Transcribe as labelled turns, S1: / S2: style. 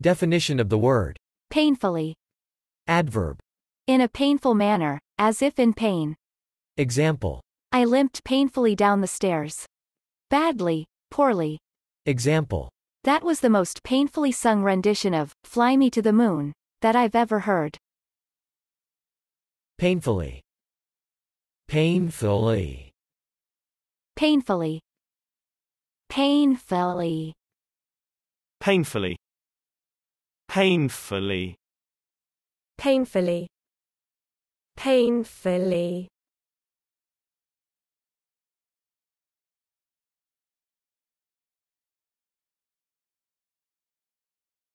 S1: Definition of the word.
S2: Painfully.
S1: Adverb.
S2: In a painful manner, as if in pain.
S1: Example.
S2: I limped painfully down the stairs. Badly, poorly.
S1: Example.
S2: That was the most painfully sung rendition of Fly Me to the Moon that I've ever heard.
S1: Painfully. Painfully.
S2: Painfully. Painfully.
S3: painfully, painfully,
S4: painfully, painfully.